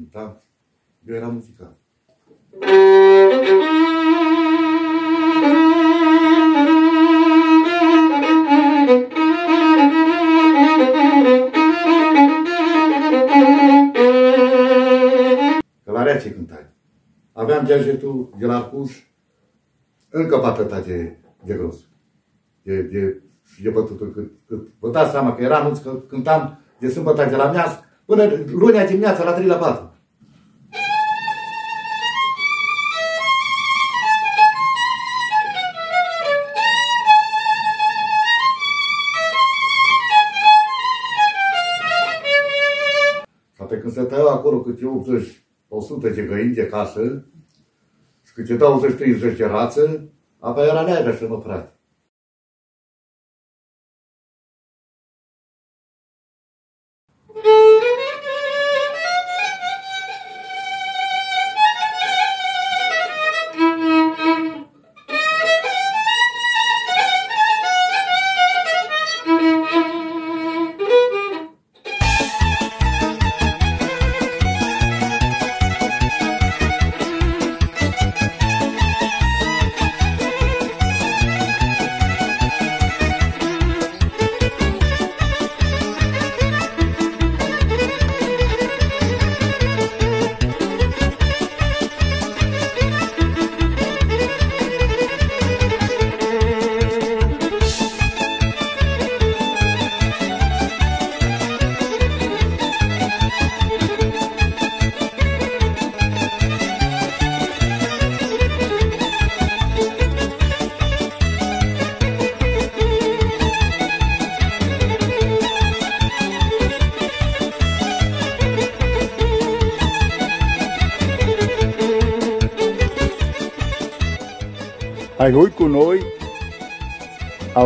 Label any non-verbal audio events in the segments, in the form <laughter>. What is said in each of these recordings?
purtam și cântam, eu eram muzical. Că la rece cântai. Aveam degetul de la cuș încă pe atâta de, de gros. De, de, de bătutul cât, cât. Vă dați seama că era anunț că cântam de sâmbătă de la mias până lunea dimineața la 3 la 4. Sau pe când se tăiau acolo câte 80, 100 de găini de casă, și câte 20-30 de rață, apoi era neagră și mă frate.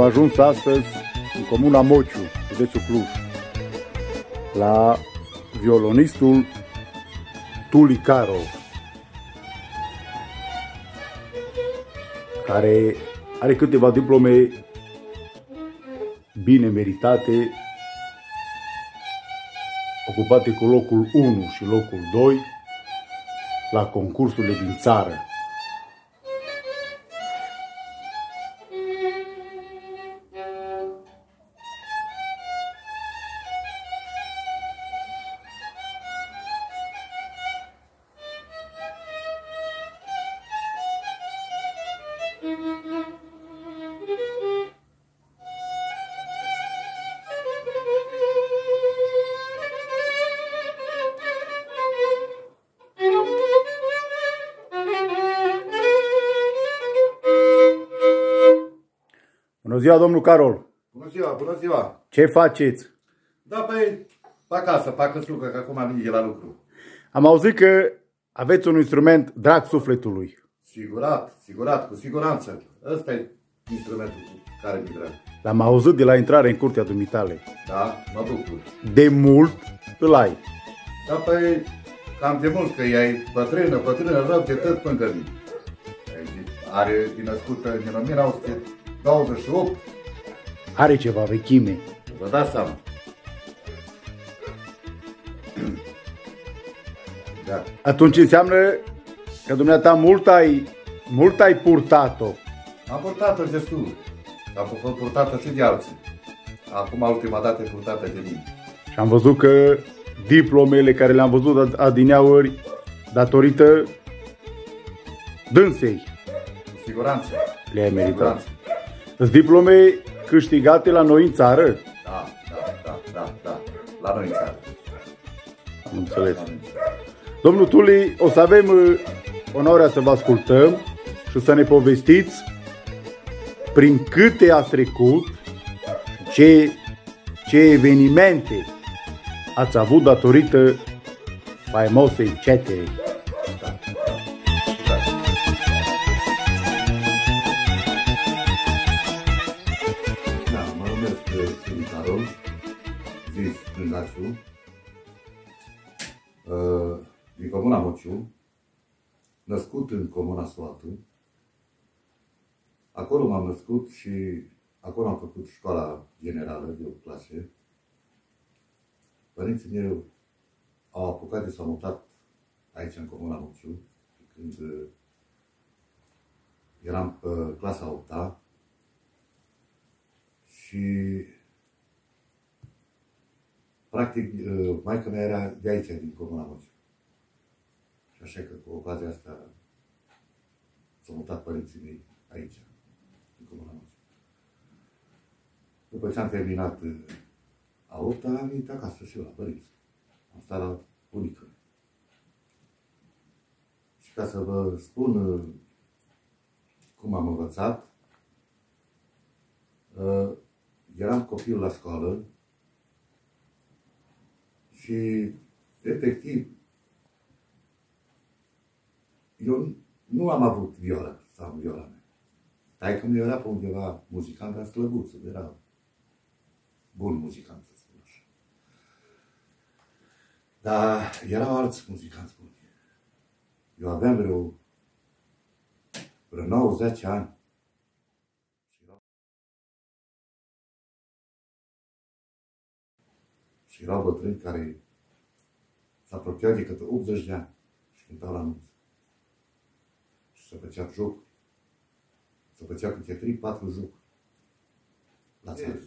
Ajuns astăzi în comuna Mociu, județul Cluj, la violonistul Tuli Caro, care are câteva diplome bine meritate, ocupate cu locul 1 și locul 2 la concursurile din țară. Bună ziua, domnul Carol! Bună ziua, bună ziua! Ce faceți? Da, păi, pe acasă, pe căsucă, că acum merge la lucru. Am auzit că aveți un instrument drag sufletului. Sigurat, sigurat, cu siguranță. Ăsta e instrumentul cu care mi drag. L-am auzit de la intrare în curtea dumitale. Da, mă bucur. De mult îl ai. Da, păi, cam de mult, că ea e bătrână, bătrână, rău de tot până mine. Are din născută din 1928, Are ceva vechime. vă dați seama. <clears throat> Da. Atunci înseamnă că dumneata mult ai, mult ai purtat-o. Am purtat-o destul. Am fost purtată și de alții. Acum, ultima dată, e purtată de mine. Și am văzut că diplomele care le-am văzut adineauri datorită dânsei Cu siguranță. le-ai Cu meritat. Siguranță. Sunt diplome câștigate la noi în țară. Da, da, da, da, da. La noi în țară. Am înțeles. La noi în țară. Domnul Tuli, o să avem uh, onoarea să vă ascultăm și să ne povestiți prin câte ați trecut, ce, ce evenimente ați avut datorită faimosei cetere. Din Comuna Mociu, născut în Comuna Soatu. Acolo m-am născut și acolo am făcut școala generală de o clase. Părinții mei au apucat de s-au mutat aici în Comuna Muciu, când uh, eram pe clasa 8 -a, și practic uh, maica mea era de aici, din Comuna Muciu. Și așa că cu ocazia asta s-au mutat părinții mei aici, în Comuna Muciu. După ce am terminat uh, a 8 am venit acasă și eu la părinți. Am stat la unică. Și ca să vă spun uh, cum am învățat, uh, eram copil la școală și efectiv eu nu am avut viola sau viola mea. Taică mi era pe undeva muzicant, dar slăbuț, era bun muzicant, să spun așa. Dar erau alți muzicanți buni. Eu aveam vreo, vreo 90 ani. Erau bătrâni care s-a apropiat de câte 80 de ani și cântau la anunț. Și se făcea joc. Se făcea câte 3-4 jocuri la țară.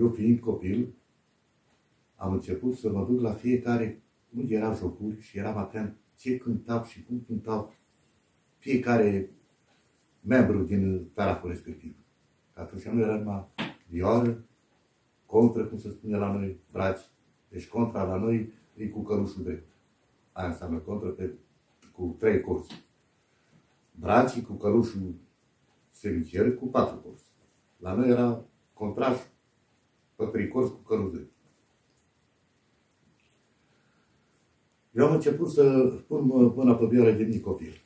Eu fiind copil, am început să mă duc la fiecare, unde erau jocuri și eram atent ce cântau și cum cântau fiecare membru din taraful respectiv. Că atunci nu era numai vioară, contră, cum se spune la noi, braci. Deci contra la noi e cu cărușul drept. Aia înseamnă contră pe, cu trei corzi. Bracii cu cărușul semicer cu patru corzi. La noi era contrast pe trei corzi cu căruș drept. Eu am început să pun până pe vioară de mic copil.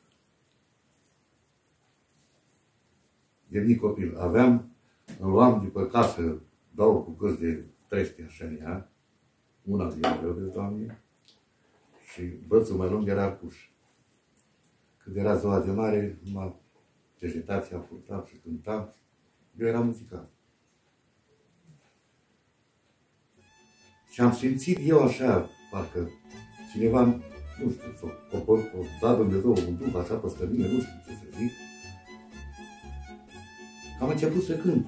De mic copil. Aveam, îmi luam de pe casă două bucăți de 13 așa una de ele, de doamne, și bățul mai lung era arcuș. Când era ziua de mare, numai vegetația purtam și cântam. Eu eram muzicant. Și am simțit eu așa, parcă cineva, nu știu, s-o, o, o, o da Dumnezeu un duh așa peste mine, nu știu ce să zic. Am început să cânt.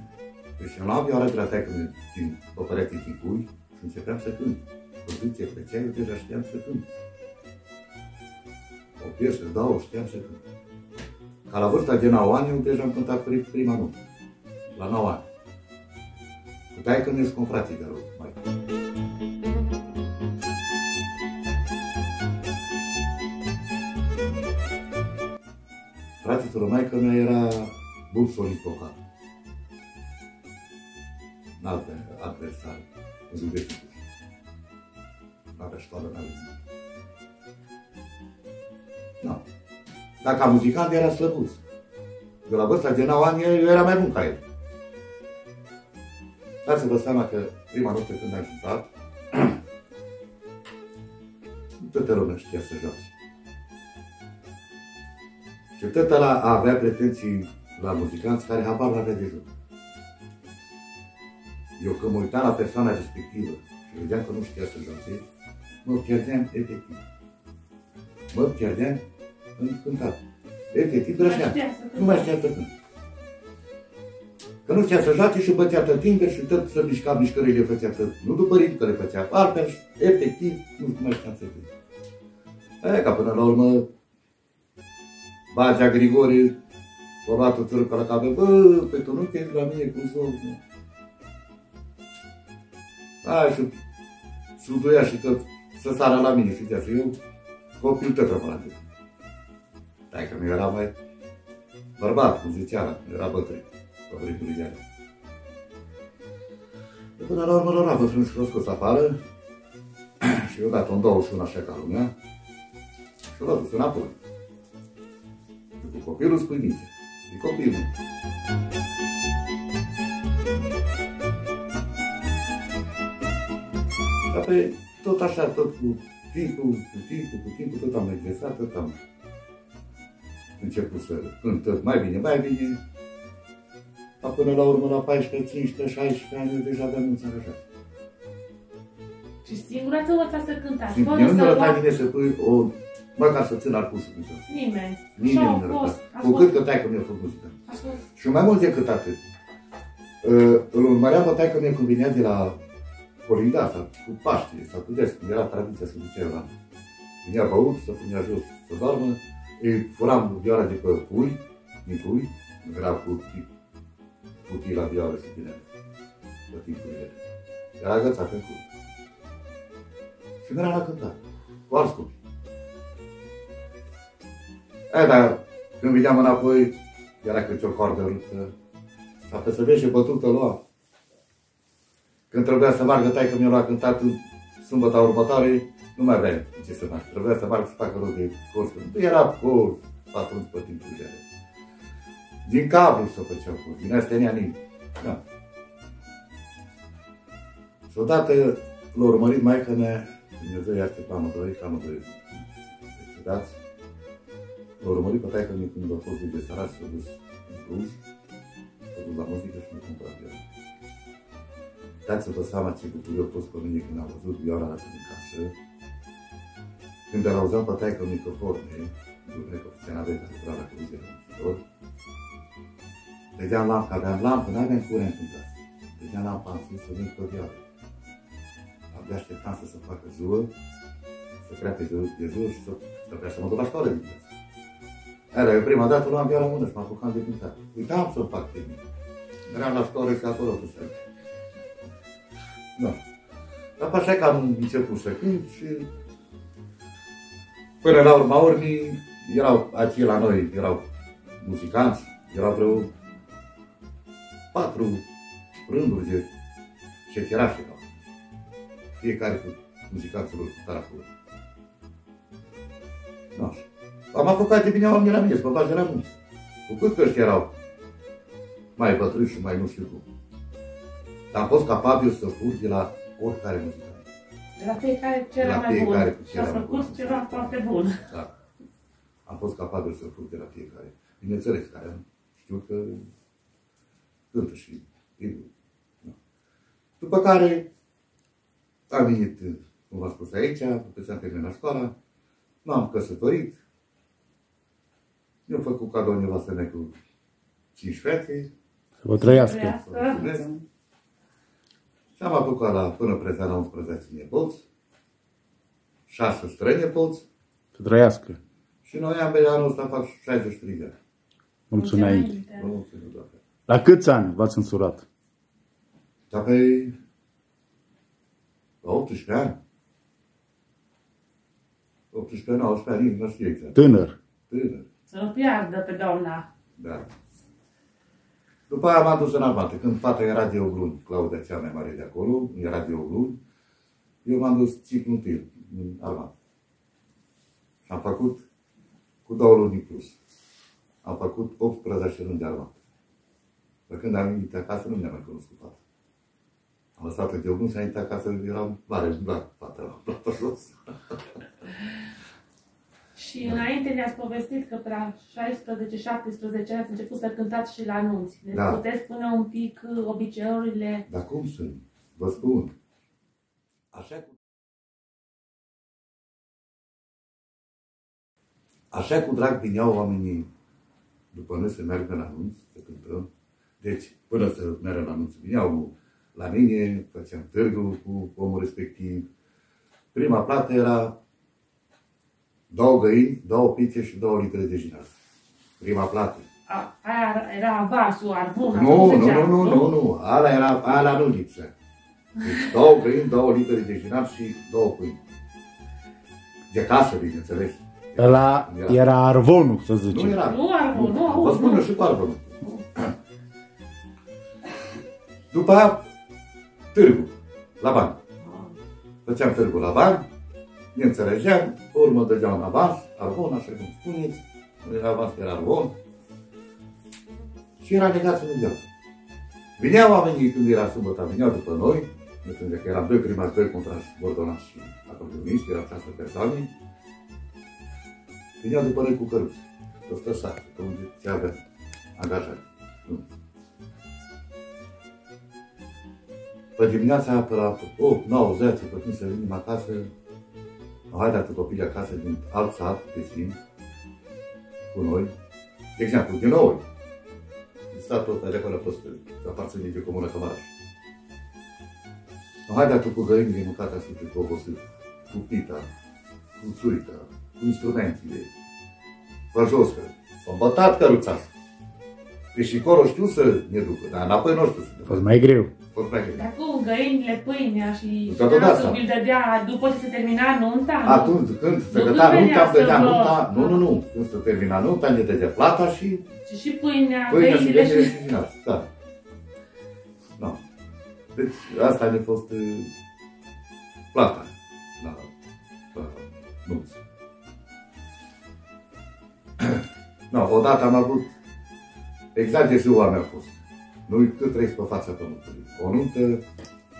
Deci am luat vioara de la teacă din o perete din cui și începeam să cânt. Poziție plăcea, eu deja știam să cânt. O piesă, două, știam să cânt. Ca la vârsta de 9 ani, eu deja am cântat prima notă. La 9 ani. Cu taică ne sunt confrații de rău, mai. Fratitul maică mea era bun solist vocal. N-alt adversar în județul N-avea școală, n-avea Nu. Dacă ca muzicant era slăbuț. De la vârsta de 9 ani, eu era mai bun ca el. Dați-vă seama că prima noapte când am jucat, <clears throat> toată lumea știa să joace. Și tot ăla avea pretenții la muzicanți care habar n-avea de joc. Eu când mă uitam la persoana respectivă și vedeam că nu știa să joace, mă pierdeam efectiv. Mă pierdeam în cântat. Efectiv, drăgeam. Nu mai știa să cânt. Că nu știa să joace și bătea tot timpul și tot să mișca mișcările făcea tot. Nu după ritm că le făcea, altfel, efectiv, nu mai știa să cânt. Aia ca până la urmă, Bagea Grigore, o luat o țărcă la capă, bă, pe tu nu te la mine cum să Aia și suduia și că să sară la mine, știți, și eu copil tot rămâna de. Dai că mi era mai bărbat, cum zicea, era bătrân, pe vremuri de alea. De până la urmă, la bătrân <clears throat> și l-a scos afară și i-a dat un 21 așa ca lumea și l-a dus înapoi. Cu copilul spâinițe. E copilul. Dar pe tot așa, tot cu timpul, cu timpul, cu timpul, tot am regresat, tot am început să cânt tot mai bine, mai bine. Dar până la urmă, la 14, 15, 16 ani, eu deja aveam un angajat. Și singura ți-a învățat să cântați, Și fără eu nu să mi-a luați dat bine să pui o, măcar să țin arcusul cum să nimeni. Nimeni Așa nu a mi-a fost. dat. A Cu cât fost, că taică mi-a făcut muzică. a fost. Și mai mult decât atât. Uh, Îl urmăream pe taică mi când vinea de la Colinda sau cu Paște sau cu des, cum era tradiția să ducea la Vinea băut, să punea jos să doarmă, îi furam vioara de pe pui, din pui, era cu putii la vioară și bine, pe timpurile. Era agățat în cur. Și mi-era la cântat, cu alți copii. E, dar când vedeam înapoi, era câte o cordă ruptă, dar pe să vezi ce bătută lua. Când trebuia să meargă taică mi-a luat cântat în sâmbăta următoare, nu mai aveam ce să fac. Trebuia să meargă să facă loc de curs. Nu era curs atunci pe timpul de ele. Din cablu să făceau curs, din astea nea nimic. Da. Și odată l-a urmărit maica mea, Dumnezeu iarte pe amândoi, că amândoi dați. L-a urmărit pe taică mi când a fost de sărat și s-a dus în Cluj, s-a dus la muzică și mi-a cumpărat vioara. Dați-vă seama ce bucurie a fost pe mine când am văzut vioara asta din casă. Când îl auzeam pe taică în microforne, Dumnezeu că făcea nave care lucra la Comisia de Muncitor, vedeam lampă, aveam lampă, nu aveam curent în casă. Vedeam lampa în sus, să vin pe vioară. Abia așteptam să se facă ziua, să create de ziua și să trebuia să mă duc la școală din casă. Era, eu prima dată luam vioara în mână și mă apucam de cântat. Uitam să o fac tehnic. Eram la școală și acolo cu să Da. Dar pe așa că am început să cânt și până la urma urmii erau aici la noi, erau muzicanți, erau vreo patru rânduri de șecherașe erau. Fiecare cu muzicanțul lor cu taraful. Da. Am apucat de bine oamenii la mine, să mă bage la muncă. Cu cât că ăștia erau mai bătrâni și mai nu știu cum. Dar am fost capabil să fur de la oricare muzicant. De la fiecare ce De era la mai fiecare bun. cu ce Și a era mai făcut bun. ceva foarte bun. Da. Am fost capabil să fur de la fiecare. Bineînțeles, care am știut că cântă și e bun. Da. După care am venit, cum v-am spus aici, după ce am terminat școala, m-am căsătorit, mi-am făcut cadou nevastă mea cu cinci fete, Să vă trăiască. Trăiască. Și am apucat la, până prezent la 11 nepoți, 6 străini nepoți Să trăiască. și noi am venit anul ăsta fac 63 de ani. Mulțumim înainte. Vă mulțumesc, Doamne. La câți ani v-ați însurat? Dar pe la 18 ani, 18 ani, 19 ani, nu știu exact. Tânăr. Tânăr, Să nu piardă pe doamna. da. După aia m-am dus în armată. Când fata era de Ogluni, Claudia cea mai mare de acolo, era de Ogluni, eu m-am dus ciclu întâi în armată. Și am făcut cu două luni în plus. Am făcut 18 luni de armată. Dar când am venit acasă, nu mi-am mai cunoscut fata. Am lăsat-o de Ogluni și am venit acasă, eram mare, blac, fata la plată jos. <laughs> Și înainte ne-ați povestit că pe la 16-17 ani ați început să cântați și la anunți. Ne Da. puteți spune un pic uh, obiceiurile Dar cum sunt? Vă spun. Așa cu... Așa cu drag vineau oamenii după noi să meargă la anunț, să cântăm. Deci, până să meargă la anunț, vineau la mine, făceam târgul cu omul respectiv. Prima plată era două găini, două pițe și două litre de jinar. Prima plată. A, aia era avansul, arbuna, Nu, cum nu, zicea, nu, nu, nu, nu. Ala era, ala nu lipsă. Deci două găini, două litri de jinat și două pâini. De casă, bineînțeles. Ăla era arvonul, să Nu zicem. era. Nu, Arvo, nu, Vă auzi, spun eu nu. și cu arbonul. După aia, târgu, la bani. Făceam târgu la bani, ne înțelegeam, pe urmă dădeam un avans, arbon, așa cum spuneți, era avans, era arbon. Și era legat în viață. Vineau oamenii când era sâmbătă, veneau după noi, ne gândesc că eram doi primați, doi contrași, ordonați și acordeoniști, erau șase persoane. Veneau după noi cu căruțe, pe 106, pe unde se avea angajat. Nu. Pe dimineața, pe la 8, 9, 10, pe când să venim acasă, au hai dat copii acasă din alt sat, vecin, cu noi. De exemplu, din nou, din satul ăsta de acolo a fost, aparține de comună Cămaraș. Au hai dat cu găinile mâncate asupra cu obosit, cu pita, cu țuica, cu instrumentele, pe jos, că s-au bătat căruța asta. Deci și colo știu să ne ducă, dar înapoi nu știu să ne A fost mai greu. Fost prea greu. Dar cum, găinile, pâinea și Totodată. nasul îl dădea după ce se termina nunta, nu? Atunci când se Nu găta când nunta, venea să dădea vă- nunta, nu, nu, nu, când se termina nunta, ne dădea plata și Și și pâinea, pâinea și găinile găinile și... și din asta, da. Da. Deci asta ne-a fost uh, plata la, la nunță. No, <clears throat> odată am avut exact de ziua mea a fost. Nu cât trăiesc pe fața pământului. O nuntă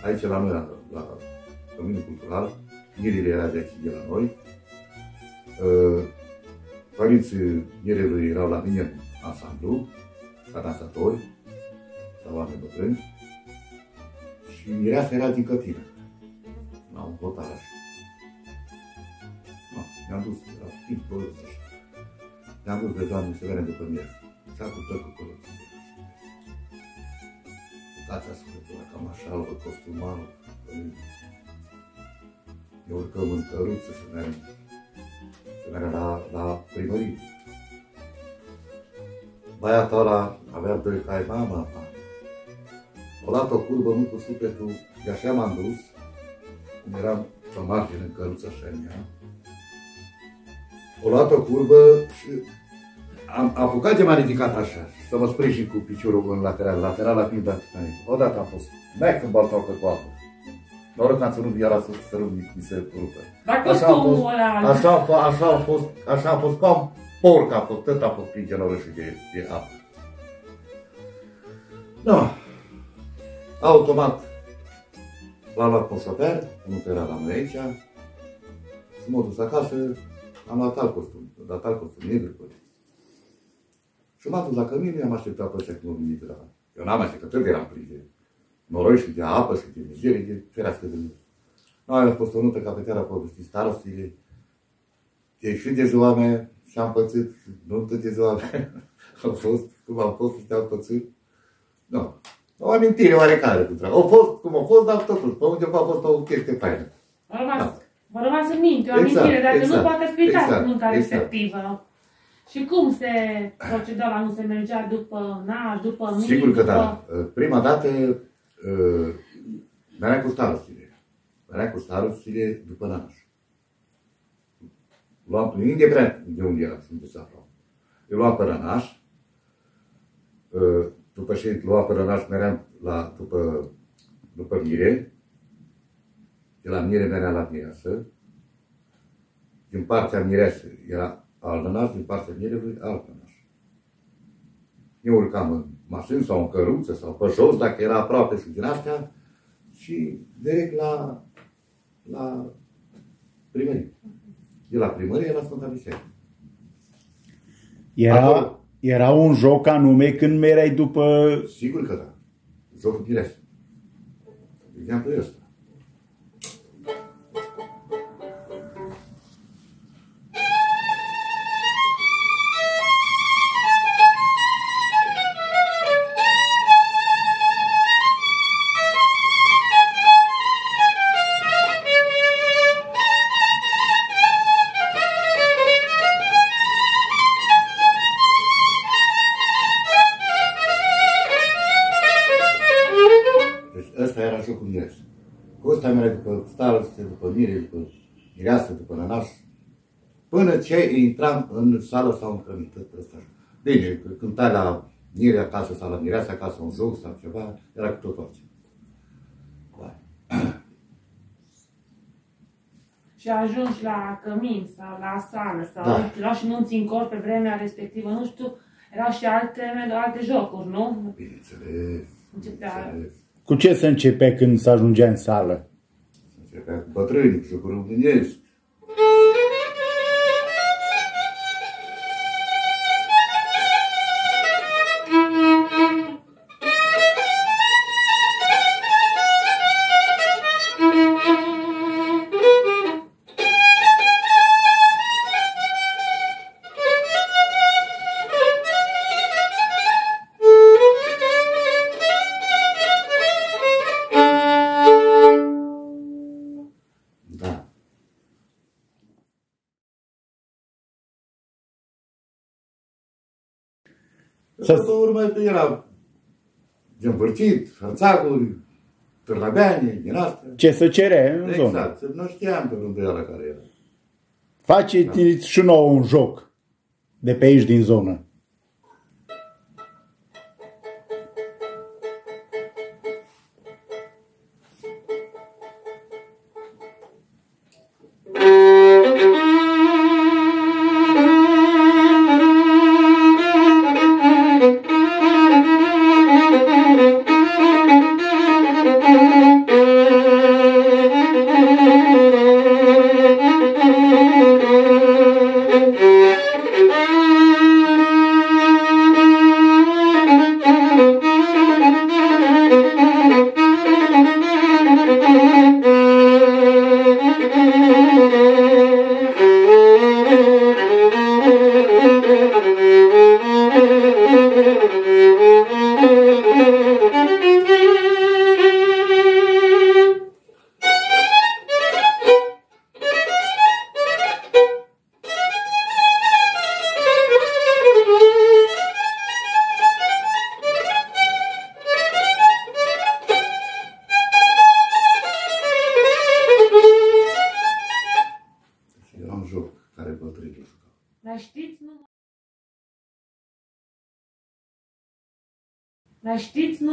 aici la noi, la, la Domeniul Cultural, Mirile era de aici de la noi. Uh, părinții Mirelui erau la mine în ansamblu, ca dansatori, sau oameni bătrâni. Și mireasa era din Cătină, la un hotaraj. No, ne-am dus, era timp produs așa. Ne-am dus de doamne să vedem după mireasă. S-a cu tot cu coloții. Dați ascultătura, cam așa, albă, costumală, ne urcăm în căruță să mergem, să mergem la, la primărie. Băiatul ăla avea doi cai, mama, mama. O luat o curbă, nu cu sufletul, de așa m-am dus, cum eram pe margine în căruță așa în ea. O luat o curbă și am apucat de m-a ridicat așa, să mă sprijin cu piciorul în lateral, lateral la pinda Odată am fost, mec în baltoacă cu apă. Noroc că am ținut era să, să nu mi se rupă. Dar Așa a fost, costumul ăla... așa, a fost, așa a fost, așa a fost ca un porc a fost, tot a fost prin genoroșul de, de apă. Da. Automat l-am luat pe șofer, că nu era la noi aici, și m-am dus acasă, am luat alt costum, am dat alt costum negru pe Și m-am dus la cămin, am așteptat pe ăștia cum au venit de la... Eu n-am așteptat, tot eram plin de noroi și de apă și de mizerie, de ferească de lume. Noi am fost o nută cafeteara povestit starostile, de și de ziua mea și am pățit, nuntă de ziua mea, <laughs> am fost cum am fost și te-am pățit. Nu. O amintire oarecare cu treaba. Au fost cum au fost, dar totul, pe undeva a fost o chestie faină. Vă rămas, Da. vă rămas în minte, o Exact, amintire, dacă nu exact, poate explica exact, nunta exact. respectivă. Și cum se proceda la nu se mergea după naș, după mic, Sigur că după... da. Prima dată uh, merea cu starostile. Merea cu starostile după naș. Luam, indiferent de unde era, sunt de se aflau. Eu luam pe rănaș, uh, după ce lua pe rănaș, meream la, după, după mire, de la mire meream la mireasă, din partea mireasă era alt rănaș, din partea mirelui alt rănaș. Eu urcam în mașină sau în căruță sau pe jos, dacă era aproape și din astea, și direct la, la primărie. De la primărie la Sfânta Biserică. Era, Acolo. era un joc anume când mereai după... Sigur că da. Jocul direct. De exemplu ăsta. Ăsta era jocul direct. Cu ăsta mereu după staroste, după mire, după mireasă, după nănaș. Până ce intram în sală sau în cămin, tot ăsta. Bine, cântai la mire acasă sau la mireasa acasă un joc sau ceva, era cu tot orice. Da. Și ajungi la cămin sau la sală sau Da. erau și nunți în cor pe vremea respectivă, nu știu, erau și alte, alte jocuri, nu? Bineînțeles, Începea- bineînțeles. Cu ce se începe când se ajungea în sală? Începea cu bătrânii, cu jocuri românești. Să- Să pe urmă era de împărțit, hărțacuri, târnabeane, din asta. Ce se cere în zonă? Exact, nu știam pe rânduiala care era. Faceți și nouă un joc de pe aici din zonă.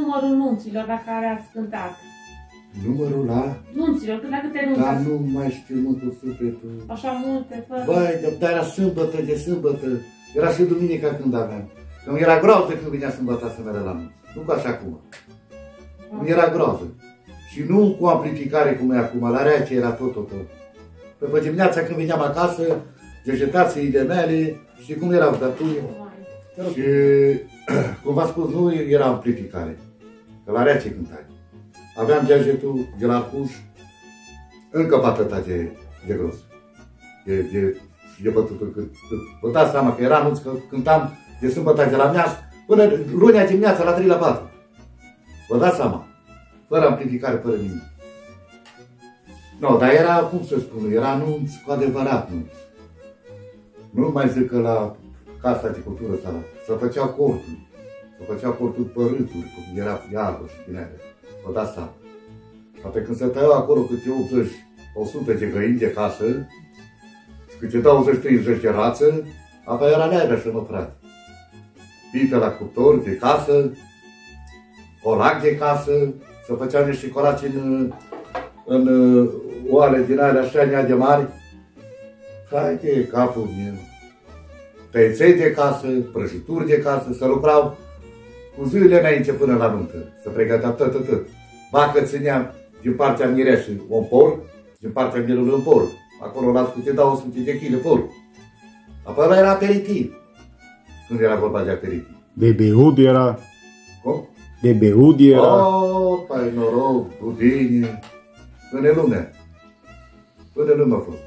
Numărul nunților la care ați cântat? Numărul la... Nunților, când la câte nunți Dar ați nu mai știu mă cu sufletul. Așa multe, fără... Băi, de- dar era sâmbătă de sâmbătă. Era și duminica când aveam. Că mi era groază când vinea sâmbătă să merg la muncă. Nu ca așa acum. Mi era groază. Și nu cu amplificare cum e acum, la rece era tot, tot, tot. Pe pe dimineața când veneam acasă, vegetațiile mele, știi cum erau de atunci? Vai. Și, <clears throat> cum v-am spus, nu era amplificare. Că la rece cântai. Aveam degetul de la cuș încă pe atâta de, de gros. De, de, de bătut cât, cât. Vă dați seama că era anunț că cântam de sâmbătă de la mias până lunea dimineața la 3 la 4. Vă dați seama. Fără amplificare, fără nimic. Nu, dar era, cum să spun, era anunț cu adevărat nunț. Nu mai zic că la Casa de Cultură sau să făceau corturi. Să făceau corturi pe râturi, cum era iarbă și din aia. Vă dați seama. Poate când se tăiau acolo câte 80, 100 de găini de casă, și câte 20-30 de rață, apa era neagră și mă frate. Pită la cuptor de casă, colac de casă, să făceau niște colaci în, în uh, oale din alea așa nea de mari. Hai de capul meu. Tăiței de casă, prăjituri de casă, să lucrau cu zilele înainte până la nuntă, să pregăteau tot, tot, tot. Ba că țineam din partea mireșii un porc, din partea mielului un porc. Acolo la câte 200 de kg porc. Apoi ăla era aperitiv. Când era vorba de aperitiv. De beud era, Cum? de beud era. Oh, pai noroc, budine, până lumea. Până lumea a fost.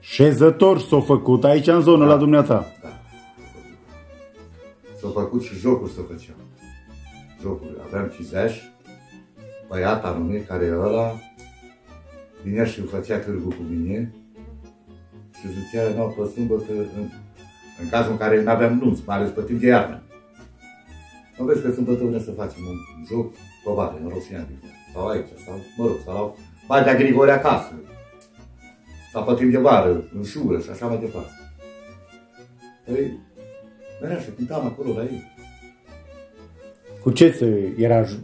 Șezător s-a făcut aici în zonă la dumneata. Da. S-au făcut și jocuri să făceam. Jocuri. Aveam cizeș, băiat anume, care ăla vinea și făcea târgul cu mine și zicea, nu, pe sâmbătă, în, în cazul în care nu aveam nunți, mai ales pe timp de iarnă. Nu vezi că sâmbătă vrem să facem un joc pe vale, în Roșian, sau aici, sau, mă rog, sau la Badea Grigore acasă. sau pe timp de vară, în șură și așa mai departe. Păi, venea și cântam acolo la ei. Cu ce se era j-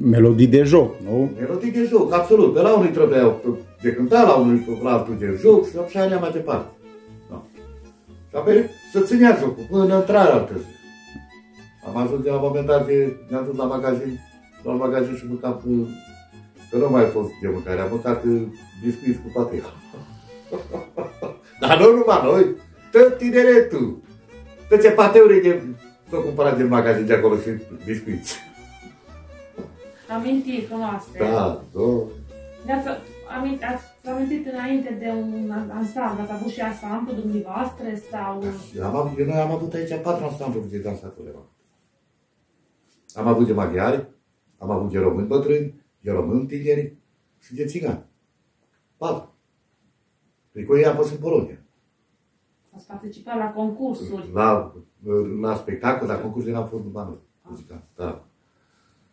melodii de joc, nu? Melodii de joc, absolut. Pe la unui trebuiau de cânta, la unui la altul de joc și așa aia mai departe. Da. Și apoi să ținea jocul până intrarea altă zi. Am ajuns de la un moment dat, de, ne-am dus la magazin, la un magazin și mâncam cu, că nu mai a fost de mâncare, am mâncat uh, biscuiți cu pateu. <laughs> Dar nu numai noi, tot tineretul. Toate pateuri de, s-au cumpărat din magazin de acolo și biscuiți. Amintiri frumoase. Da, da. Ne-ați amint, ați amintit înainte de un ansamblu, ați avut și ansamblu dumneavoastră sau... Am avut, noi am avut aici patru ansambluri de dansatori. am avut. Am avut de maghiari, am avut de români bătrâni, de români tineri și de țigani. Patru. Păi cu ei am fost în Polonia. Ați participat la concursuri. La, la spectacol, la concurs n-am fost numai noi, muzicanți, da.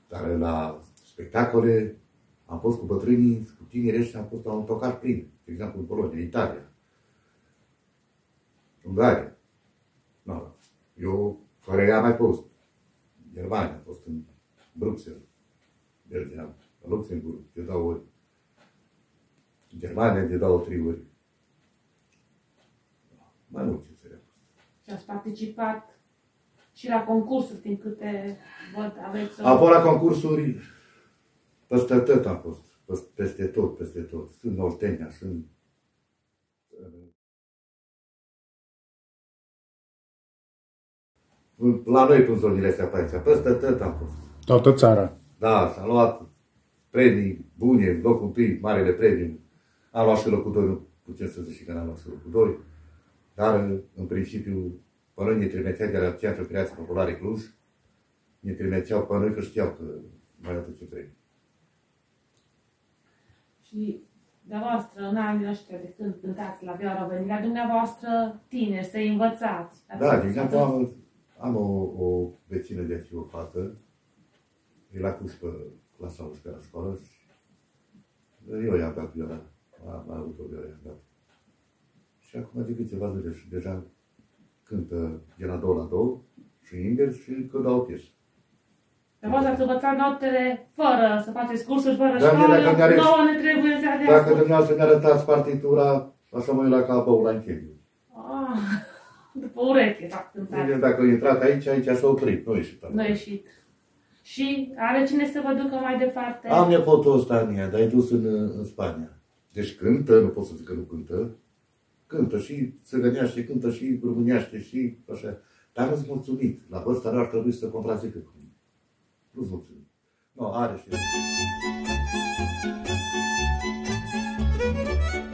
Dar la spectacole am fost cu bătrânii, cu tinerii ăștia, am fost la un tocar plin. De exemplu, în Polonia, Italia, Ungaria. No. Eu, care am mai fost, Germania, am fost în Bruxelles, Belgia, la Luxemburg, de două ori. În Germania, de două, trei ori. Mai multe țări. am fost. Și ați participat și la concursuri, din câte văd, aveți... o- Apoi la concursuri, peste tot am fost. Peste- Peste tot, peste tot. Sunt în Oltenia, sunt... La noi, în zonile astea pe aici, peste tot am fost. Toată țara. Da, s-a luat premii bune, locul întâi, marele premiu. Am luat și locul doi, nu putem să zic că n-am luat și locul doi. Dar, în principiu, pe noi ne trimiteau de la Centrul Creației Populare Cluj, ne trimiteau pe noi că știau că mai aduce premii. Și dumneavoastră, în anii ăștia de când cântați la vioară, veni la dumneavoastră tineri să învățați. Da, de exemplu, am, am o, o vecină de aici, o fată, e la curs pe clasa 11 la școală și eu i-am dat viola, am, am avut o viola, i-am dat. Și acum de câteva zile și deja cântă de la două la două și invers și cântă o piesă. Dumneavoastră ați învățat notele fără să faceți cursuri, fără Da, școală, dacă ne-are- nouă ne trebuie să de Dacă dumneavoastră ne arătați partitura, o să mă uit la ca băul la încheiu. Ah, după ureche fac cântare. Deci dacă a intrat aici, aici s-a oprit, nu a ieșit. Nu a ieșit. Și are cine să vă ducă mai departe? Am nepotul ăsta în ea, dar e dus în, în Spania. Deci cântă, nu pot să zic că nu cântă. Cântă și țăgăneaște, cântă și româneaște și așa. Dar nu-ți mulțumit. La vârsta nu ar trebui să complazică cu mine. Nu-ți mulțumit. Nu, are și el.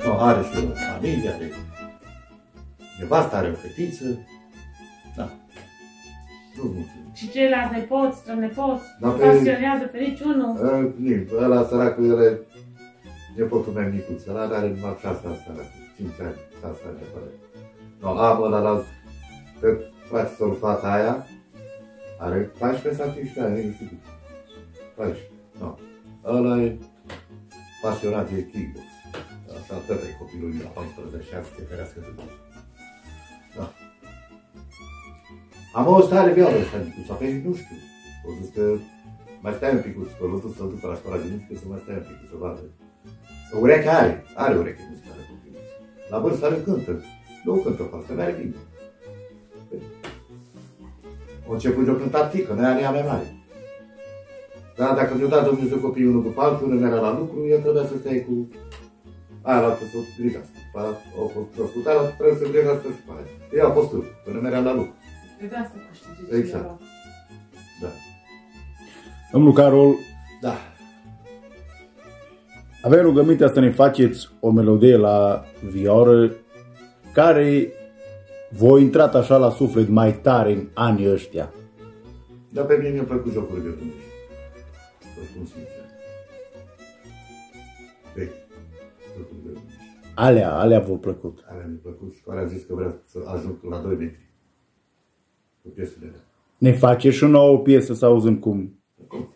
Nu, are și el o familie, are nevasta, are o fetiță. Da. Nu-ți mulțumit. Și ceilalți nepoți, strănepoți, Da, da, pe- pasionează pe niciunul. Uh, Nim, ăla săracul, el e nepotul meu micuț, ăla are numai șase ani săracul, cinci ani, șase ani, de pare. No, am ăla la pe face sau fata aia, are 14 sau 15 ani, nu știu cât. 14, no. Ăla e pasionat de kickbox. Așa tot e copilul lui la 14 ani, să te ferească de Dumnezeu. Da. Am o stare vioară ăsta, micuț, apoi nu știu. O zis că mai stai un pic cu psiholotul să-l ducă la școala de muzică să mai stai un pic să vadă. Ureche are, are ureche muzicală copilul. La vârstă are cântă. Nu cântă foarte, mere bine. A început de o cântat tică, noi anii mai mare. Dar dacă mi-a dat Dumnezeu copiii unul după altul, unul era la lucru, el trebuia să stai cu aia la să o grijească. După aia Au fost ascultat, la trebuie să grijească și pe aia. Ei au fost până merea la lucru. Trebuia să câștige Exact. cineva. Da. Domnul Carol, Da. Avem rugămintea să ne faceți o melodie la vioră care v-a intrat așa la suflet mai tare în anii ăștia. Dar pe mine mi-a plăcut jocul de Dumnezeu. Vă spun sincer. Vechi. Jocul de Dumnezeu. Alea, alea v-au plăcut. Alea mi-a plăcut și care a zis că vrea să ajung la 2 metri. Cu piesele alea. Ne face și nouă o piesă să auzim cum. Cum?